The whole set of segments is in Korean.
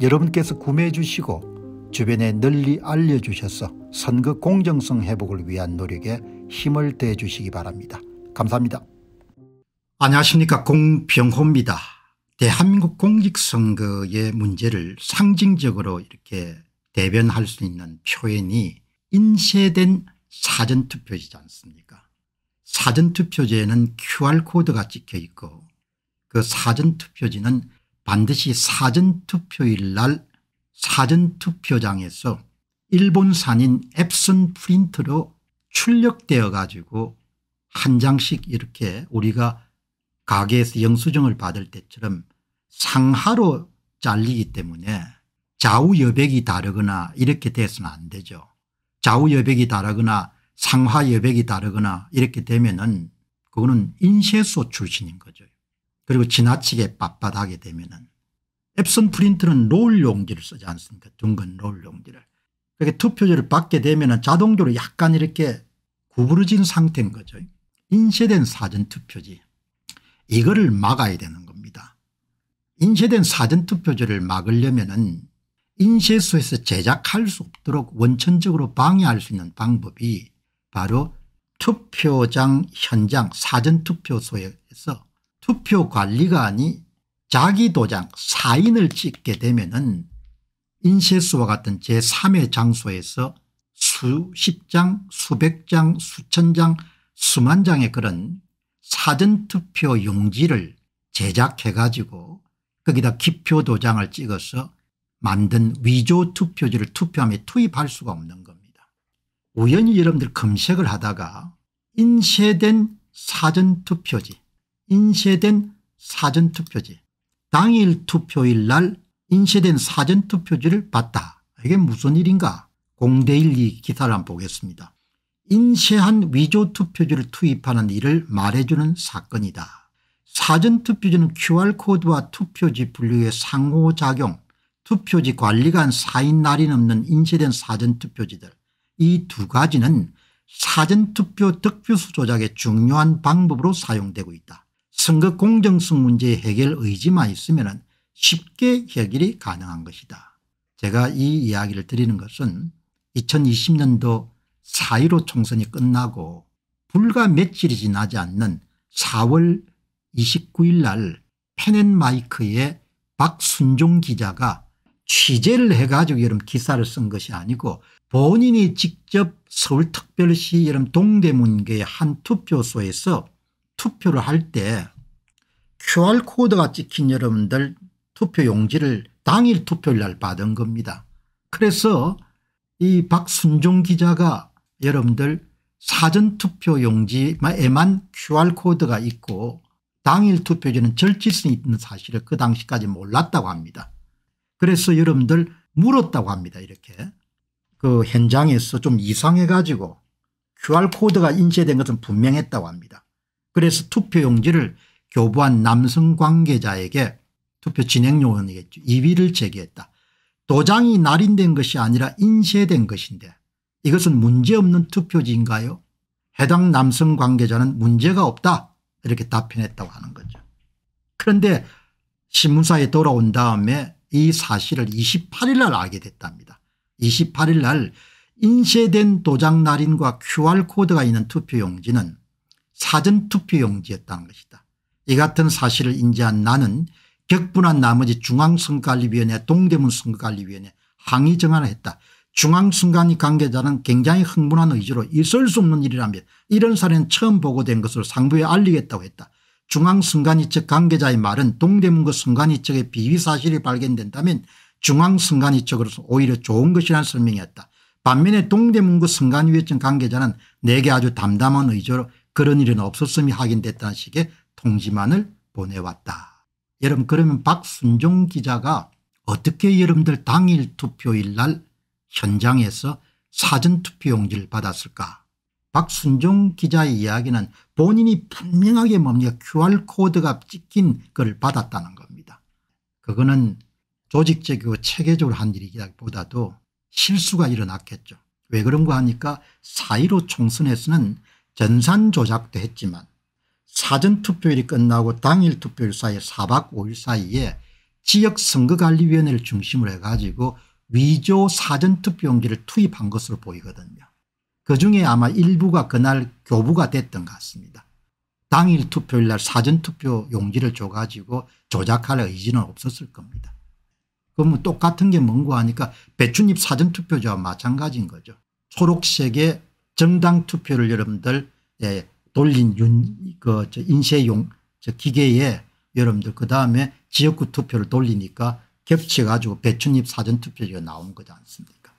여러분께서 구매해 주시고 주변에 널리 알려주셔서 선거 공정성 회복을 위한 노력에 힘을 대해 주시기 바랍니다. 감사합니다. 안녕하십니까 공병호입니다. 대한민국 공직선거의 문제를 상징적으로 이렇게 대변할 수 있는 표현이 인쇄된 사전투표이지 않습니까 사전투표제에는 QR코드가 찍혀 있고 그 사전투표지는 반드시 사전투표일 날 사전투표장에서 일본산인 앱슨 프린트로 출력되어 가지고 한 장씩 이렇게 우리가 가게에서 영수증을 받을 때처럼 상하로 잘리기 때문에 좌우 여백이 다르거나 이렇게 돼서는 안 되죠. 좌우 여백이 다르거나 상하 여백이 다르거나 이렇게 되면은 그거는 인쇄소 출신인 거죠. 그리고 지나치게 빳빳하게 되면은 앱슨 프린트는 롤 용지를 쓰지 않습니까 둥근 롤 용지를. 그렇게 투표지를 받게 되면 자동적으로 약간 이렇게 구부러진 상태인 거죠. 인쇄된 사전투표지 이거를 막아야 되는 겁니다. 인쇄된 사전투표지를 막으려면 인쇄소에서 제작할 수 없도록 원천적으로 방해할 수 있는 방법이 바로 투표장 현장 사전투표소에서 투표관리관이 자기 도장 사인을 찍게 되면 은 인쇄소와 같은 제3의 장소에서 수십 장 수백 장 수천 장 수만 장의 그런 사전투표 용지를 제작해 가지고 거기다 기표 도장을 찍어서 만든 위조 투표지를 투표함에 투입할 수가 없는 겁니다. 우연히 여러분들 검색을 하다가 인쇄된 사전투표지 인쇄된 사전투표지 당일 투표일 날 인쇄된 사전투표지를 봤다. 이게 무슨 일인가 공대일리 기사를 한번 보겠습니다. 인쇄한 위조투표지를 투입하는 일을 말해주는 사건이다. 사전투표지는 qr코드와 투표지 분류의 상호작용 투표지 관리관 사인 날이 넘는 인쇄된 사전투표지들 이 두 가지는 사전투표 득표수 조작의 중요한 방법으로 사용되고 있다. 선거 공정성 문제 해결 의지만 있으면 쉽게 해결이 가능한 것이다. 제가 이 이야기를 드리는 것은 2020년도 4.15 총선이 끝나고 불과 며칠이 지나지 않는 4월 29일 날 펜앤마이크에 박순종 기자가 취재를 해가지고 여러분 기사를 쓴 것이 아니고 본인이 직접 서울특별시 여러분 동대문교의 한 투표소에서 투표를 할 때 QR코드가 찍힌 여러분들 투표 용지를 당일 투표일 날 받은 겁니다. 그래서 이 박순종 기자가 여러분들 사전투표 용지에만 QR코드가 있고 당일 투표지는 절취성이 있는 사실을 그 당시까지 몰랐다고 합니다. 그래서 여러분들 물었다고 합니다. 이렇게 그 현장에서 좀 이상해 가지고 QR코드가 인쇄된 것은 분명했다고 합니다. 그래서 투표 용지를 교부한 남성 관계자에게 투표 진행 요원이겠죠. 이의를 제기했다. 도장이 날인된 것이 아니라 인쇄된 것인데 이것은 문제없는 투표지인가요 해당 남성 관계자는 문제가 없다 이렇게 답변했다고 하는 거죠. 그런데 신문사에 돌아온 다음에 이 사실을 28일 날 알게 됐답니다. 28일 날 인쇄된 도장 날인과 qr코드가 있는 투표용지는 사전투표용지였다는 것이다. 이 같은 사실을 인지한 나는 격분한 나머지 중앙선거관리위원회 동대문 선거관리위원회 항의 정안을 했다. 중앙선관위 관계자는 굉장히 흥분한 의지로 있을 수 없는 일이라며 이런 사례는 처음 보고된 것으로 상부에 알리겠다고 했다. 중앙선관위 측 관계자의 말은 동대문구 선관위 측의 비위 사실이 발견된다면 중앙선관위 측으로서 오히려 좋은 것이라는 설명이었다. 반면에 동대문구 선관위의 관계자는 내게 아주 담담한 의지로 그런 일은 없었음이 확인됐다는 식의 통지만을 보내왔다. 여러분 그러면 박순종 기자가 어떻게 여러분들 당일 투표일 날 현장에서 사전투표용지를 받았을까 박순종 기자의 이야기는 본인이 분명하게 뭡니까 qr코드가 찍힌 걸 받았다는 겁니다. 그거는 조직적이고 체계적으로 한 일이기보다도 실수가 일어났겠죠. 왜 그런가 하니까 4.15 총선에서는 전산 조작도 했지만 사전투표일이 끝나고 당일 투표일 사이에 4박 5일 사이에 지역선거관리위원회를 중심으로 해가지고 위조 사전투표용지를 투입한 것으로 보이거든요. 그중에 아마 일부가 그날 교부가 됐던 것 같습니다. 당일 투표일 날 사전투표 용지를 줘가지고 조작할 의지는 없었을 겁니다. 그러면 똑같은 게 뭔가 하니까 배춧잎 사전투표자와 마찬가지인 거죠. 초록색의 정당 투표를 여러분들 예, 돌린 윤, 그, 인쇄용 저 기계에 여러분들 그 다음에 지역구 투표를 돌리니까 겹쳐가지고 배춧잎 사전투표지가 나온 거지 않습니까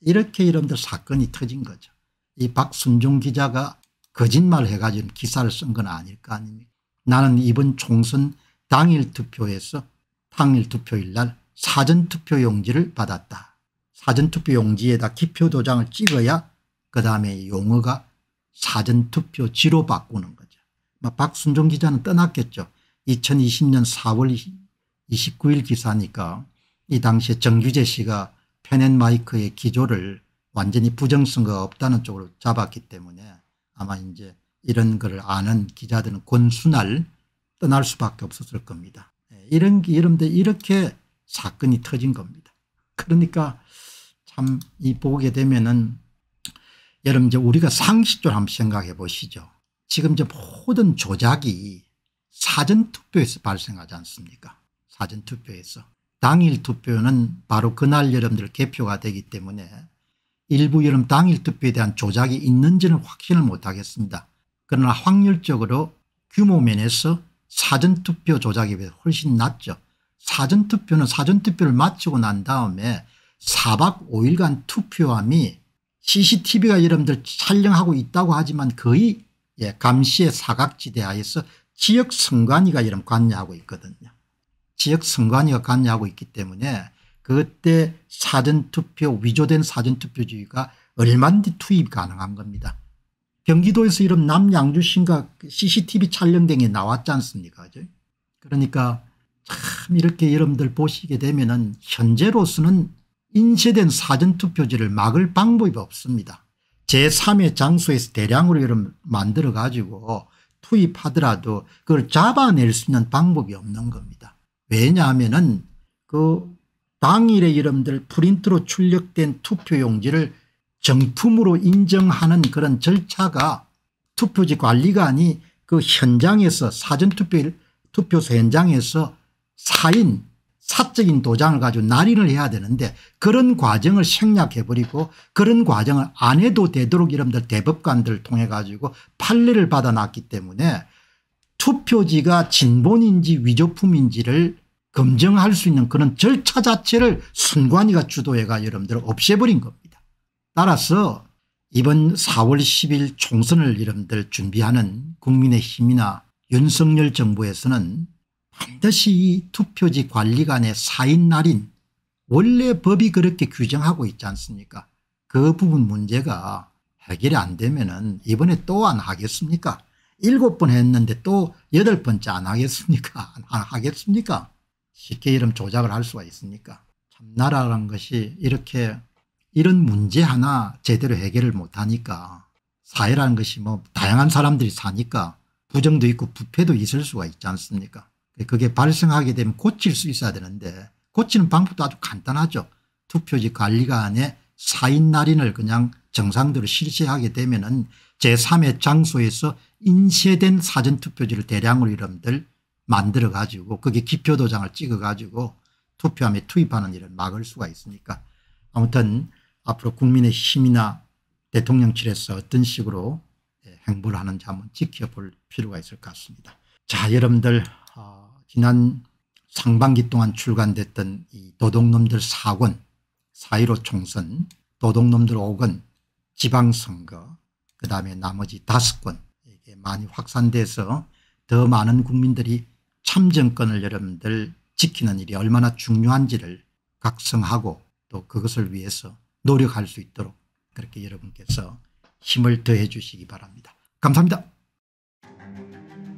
이렇게 여러분들 사건이 터진 거죠. 이 박순종 기자가 거짓말 해가지고 기사를 쓴 건 아닐 거 아닙니까 나는 이번 총선 당일 투표에서 당일 투표일 날 사전투표 용지를 받았다. 사전투표 용지에다 기표 도장을 찍어야 그 다음에 용어가 사전투표 지로 바꾸는 거죠. 박순종 기자는 떠났겠죠. 2020년 4월 29일 기사니까 이 당시에 정규재 씨가 펜앤마이크의 기조를 완전히 부정선거가 없다는 쪽으로 잡았기 때문에 아마 이제 이런 걸 아는 기자들은 권순날 떠날 수밖에 없었을 겁니다. 예, 이런 여러분들 이렇게 사건이 터진 겁니다. 그러니까 참 이 보게 되면은 여러분 이제 우리가 상식적으로 한번 생각해 보시죠. 지금 이제 모든 조작이 사전투표에서 발생하지 않습니까 사전투표에서 당일 투표는 바로 그날 여러분들 개표가 되기 때문에 일부 여러분 당일 투표에 대한 조작이 있는지는 확신을 못하겠습니다. 그러나 확률적으로 규모 면에서 사전투표 조작에 비해 훨씬 낮죠. 사전투표는 사전투표를 마치고 난 다음에 4박 5일간 투표함이 cctv가 여러분들 촬영하고 있다고 하지만 거의 예, 감시의 사각지대 하에서 지역 선관위가 여러분 관여하고 있거든요. 지역 선관위가 관여하고 있기 때문에 그때 사전투표 위조된 사전투표주의가 얼마든지 투입 가능한 겁니다. 경기도에서 이런 남양주신가 cctv 촬영 등이 나왔지 않습니까 그러니까 참 이렇게 여러분들 보시게 되면 은 현재로서는 인쇄된 사전투표지를 막을 방법이 없습니다. 제3의 장소에서 대량으로 만들어 가지고 투입하더라도 그걸 잡아낼 수 있는 방법이 없는 겁니다. 왜냐하면 그 당일에 여러분들 프린트로 출력된 투표용지를 정품으로 인정하는 그런 절차가 투표지 관리관이 그 현장에서 사전투표 투표소 현장에서 사인 사적인 도장을 가지고 날인을 해야 되는데 그런 과정을 생략해버리고 그런 과정을 안 해도 되도록 여러분들 대법관들을 통해 가지고 판례를 받아놨기 때문에 투표지가 진본인지 위조품인지를 검증할 수 있는 그런 절차 자체를 선관위가 주도해가 여러분들 없애버린 겁니다. 따라서 이번 4월 10일 총선을 여러분들 준비하는 국민의힘이나 윤석열 정부에서는 반드시 이 투표지 관리관의 사인 날인 원래 법이 그렇게 규정하고 있지 않습니까? 그 부분 문제가 해결이 안 되면 이번에 또 안 하겠습니까? 일곱 번 했는데 또 여덟 번째 안 하겠습니까? 안 하겠습니까? 쉽게 이런 조작을 할 수가 있습니까? 참 나라라는 것이 이렇게 이런 문제 하나 제대로 해결을 못하니까 사회라는 것이 뭐 다양한 사람들이 사니까 부정도 있고 부패도 있을 수가 있지 않습니까 그게 발생하게 되면 고칠 수 있어야 되는데 고치는 방법도 아주 간단하죠. 투표지 관리관의 사인 날인을 그냥 정상대로 실시하게 되면 제3의 장소에서 인쇄된 사전투표지를 대량으로 여러분들 만들어 가지고 거기에 기표도장을 찍어 가지고 투표함에 투입하는 일을 막을 수가 있으니까 아무튼 앞으로 국민의 힘이나 대통령실에서 어떤 식으로 예, 행보를 하는지 한번 지켜볼 필요가 있을 것 같습니다. 자 여러분들 어, 지난 상반기 동안 출간됐던 이 도둑놈들 4권 4.15 총선 도둑놈들 5권 지방선거 그 다음에 나머지 5권 이게 많이 확산돼서 더 많은 국민들이 참정권을 여러분들 지키는 일이 얼마나 중요한지를 각성하고 또 그것을 위해서 노력할 수 있도록 그렇게 여러분께서 힘을 더해 주시기 바랍니다. 감사합니다.